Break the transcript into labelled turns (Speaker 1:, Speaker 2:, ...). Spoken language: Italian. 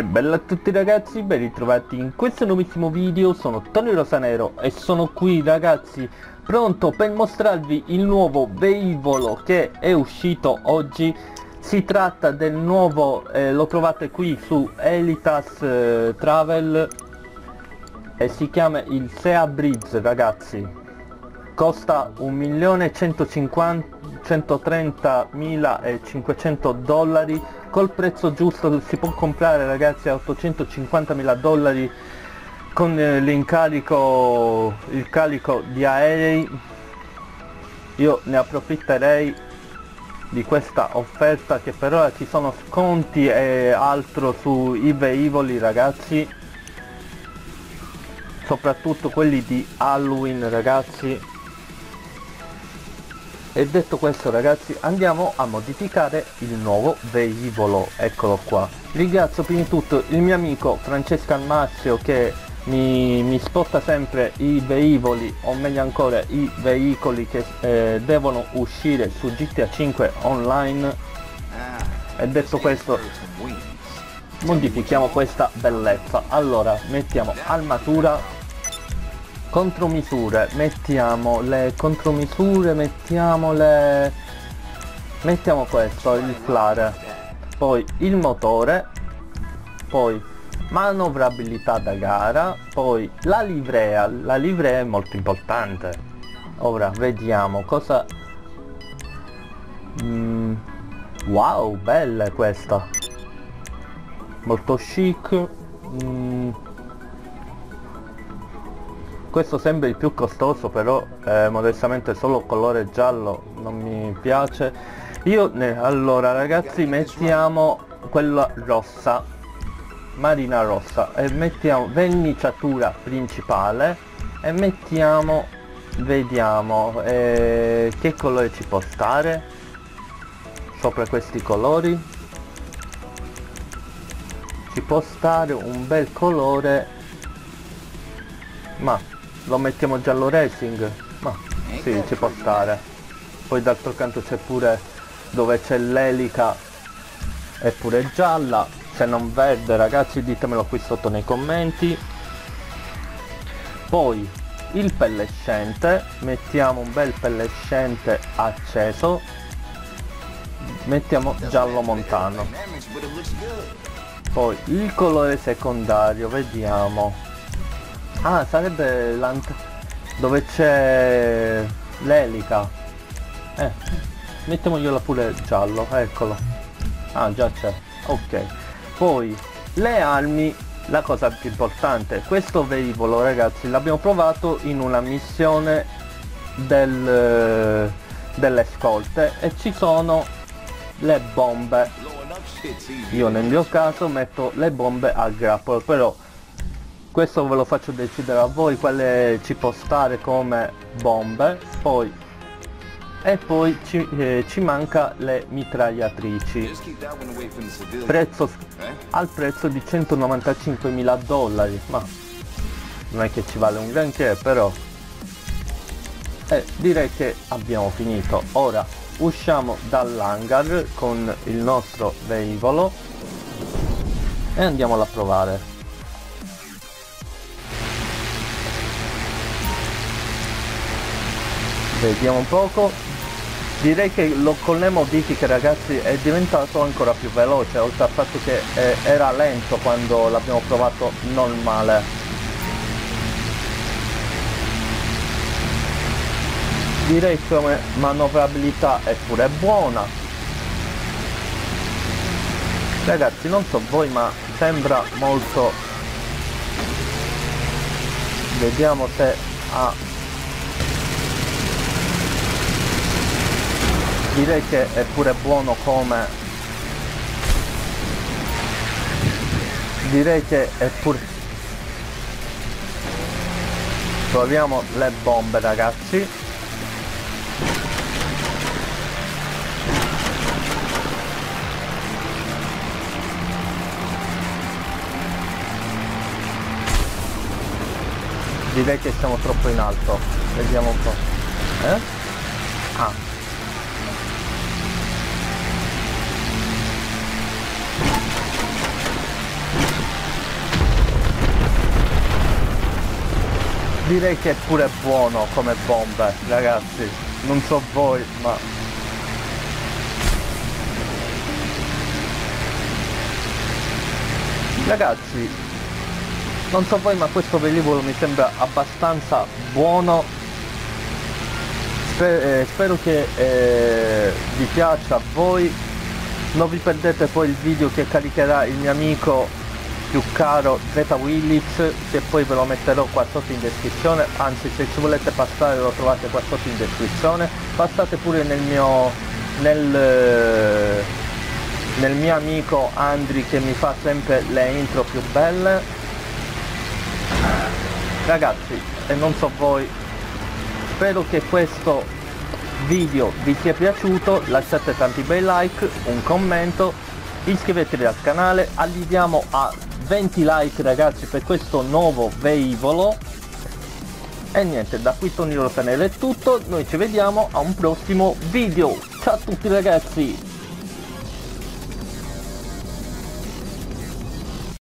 Speaker 1: Bella a tutti ragazzi, ben ritrovati in questo nuovissimo video, sono Tony Rosanero e sono qui ragazzi pronto per mostrarvi il nuovo velivolo che è uscito oggi. Si tratta del nuovo, eh, lo trovate qui su Elitas eh, Travel e si chiama il Sea Breeze ragazzi. Costa 1.130.500 dollari. Col prezzo giusto si può comprare ragazzi a 850.000 dollari con eh, l'incarico il carico di aerei. Io ne approfitterei di questa offerta che per ora ci sono sconti e altro sui velivoli ragazzi. Soprattutto quelli di Halloween ragazzi e detto questo ragazzi andiamo a modificare il nuovo velivolo eccolo qua. Ringrazio prima di tutto il mio amico Francesco Almassio che mi, mi sposta sempre i velivoli o meglio ancora i veicoli che eh, devono uscire su GTA 5 online. E detto questo modifichiamo questa bellezza. Allora mettiamo armatura contromisure mettiamo le contromisure mettiamo le mettiamo questo il flare. Poi il motore poi manovrabilità da gara poi la livrea. La livrea è molto importante. Ora vediamo cosa mm, wow bella questa molto chic mm, questo sembra il più costoso però eh, modestamente solo colore giallo non mi piace. Io ne allora ragazzi mettiamo quella rossa marina rossa e mettiamo verniciatura principale e mettiamo vediamo eh, che colore ci può stare sopra questi colori. Ci può stare un bel colore ma lo mettiamo giallo racing? Ma sì ci può stare. Poi d'altro canto c'è pure dove c'è l'elica è pure gialla. Se non verde ragazzi ditemelo qui sotto nei commenti. Poi il pellescente mettiamo un bel pellescente acceso. Mettiamo giallo montano. Poi il colore secondario vediamo Ah, sarebbe l'ant... dove c'è l'elica. Eh, mettiamogliela pure giallo, eccolo. Ah, già c'è. Ok. Poi, le armi, la cosa più importante. Questo velivolo, ragazzi, l'abbiamo provato in una missione del, delle scolte e ci sono le bombe. Io nel mio caso metto le bombe a grappolo, però questo ve lo faccio decidere a voi quale ci può stare come bombe. Poi e poi ci, eh, ci manca le mitragliatrici. Prezzo al prezzo di 195.000 dollari ma non è che ci vale un granché però e direi che abbiamo finito. Ora usciamo dall'hangar con il nostro velivolo e andiamolo a provare vediamo un poco. Direi che lo, con le modifiche ragazzi è diventato ancora più veloce oltre al fatto che eh, era lento quando l'abbiamo provato normale direi come manovrabilità è pure buona. Ragazzi non so voi ma sembra molto. Vediamo se ha direi che è pure buono come direi che è pure proviamo le bombe ragazzi. Direi che siamo troppo in alto. Vediamo un po' eh? ah direi che è pure buono come bombe ragazzi. Non so voi ma ragazzi non so voi ma questo velivolo mi sembra abbastanza buono. Sper eh, spero che eh, vi piaccia a voi. Non vi perdete poi il video che caricherà il mio amico più caro Zeta Willits che poi ve lo metterò qua sotto in descrizione anzi se ci volete passare lo trovate qua sotto in descrizione. Passate pure nel mio nel, nel mio amico Andri che mi fa sempre le intro più belle. Ragazzi e non so voi spero che questo video vi sia piaciuto lasciate tanti bei like un commento iscrivetevi al canale arriviamo a 20 like ragazzi per questo nuovo velivolo e niente da qui Tony Rosanello è tutto noi ci vediamo a un prossimo video. Ciao a tutti ragazzi